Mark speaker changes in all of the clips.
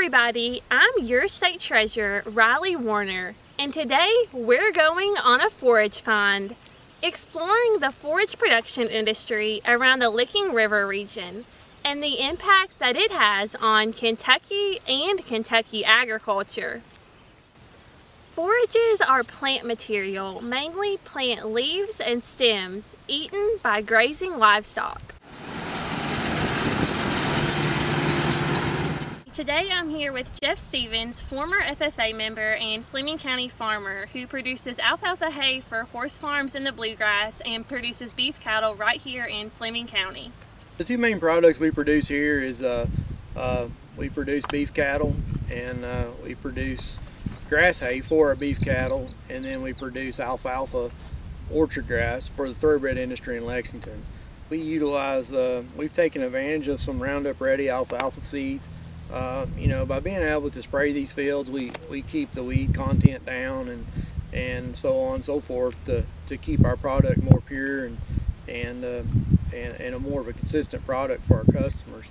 Speaker 1: everybody, I'm your state treasurer, Riley Warner, and today we're going on a forage find, exploring the forage production industry around the Licking River region and the impact that it has on Kentucky and Kentucky agriculture. Forages are plant material, mainly plant leaves and stems, eaten by grazing livestock. Today I'm here with Jeff Stevens, former FFA member and Fleming County farmer who produces alfalfa hay for horse farms in the bluegrass and produces beef cattle right here in Fleming County.
Speaker 2: The two main products we produce here is uh, uh, we produce beef cattle and uh, we produce grass hay for our beef cattle and then we produce alfalfa orchard grass for the thoroughbred industry in Lexington. We utilize, uh, we've taken advantage of some Roundup Ready alfalfa seeds uh, you know, by being able to spray these fields, we, we keep the weed content down and and so on and so forth to, to keep our product more pure and and, uh, and and a more of a consistent product for our customers.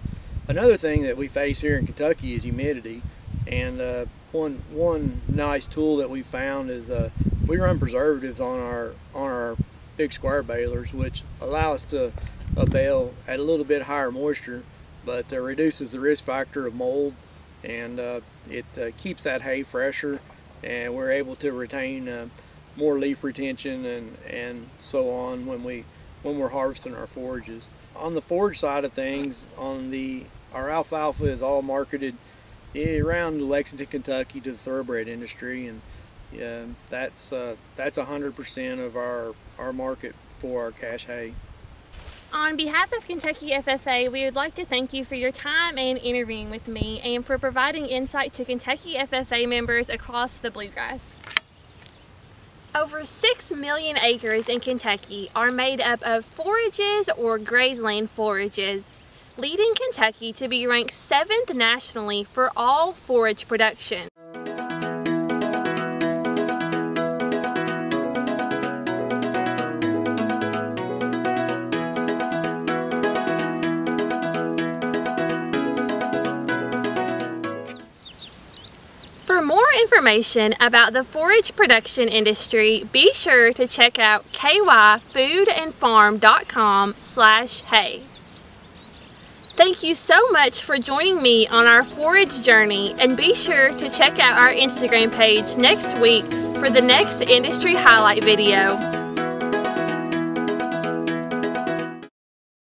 Speaker 2: Another thing that we face here in Kentucky is humidity, and uh, one one nice tool that we found is uh, we run preservatives on our on our big square balers, which allow us to bale at a little bit higher moisture but uh, reduces the risk factor of mold and uh, it uh, keeps that hay fresher and we're able to retain uh, more leaf retention and, and so on when, we, when we're harvesting our forages. On the forage side of things, on the our alfalfa is all marketed around Lexington, Kentucky to the thoroughbred industry and yeah, that's uh, that's 100% of our, our market for our cash hay.
Speaker 1: On behalf of Kentucky FFA, we would like to thank you for your time and interviewing with me and for providing insight to Kentucky FFA members across the bluegrass. Over 6 million acres in Kentucky are made up of forages or grazeland forages, leading Kentucky to be ranked 7th nationally for all forage production. For more information about the forage production industry, be sure to check out kyfoodandfarm.com slash hay. Thank you so much for joining me on our forage journey and be sure to check out our Instagram page next week for the next industry highlight video.